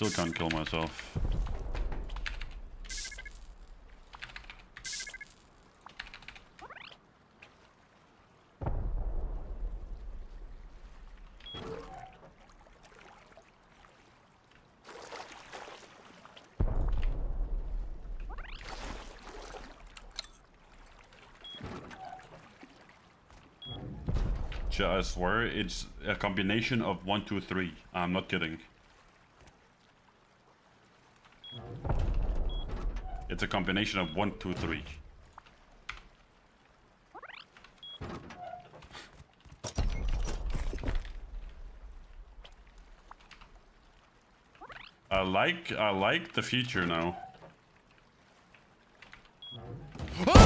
Still can't kill myself. I swear, it's a combination of one, two, three. I'm not kidding. It's a combination of one, two, three. I like I like the future now. Oh!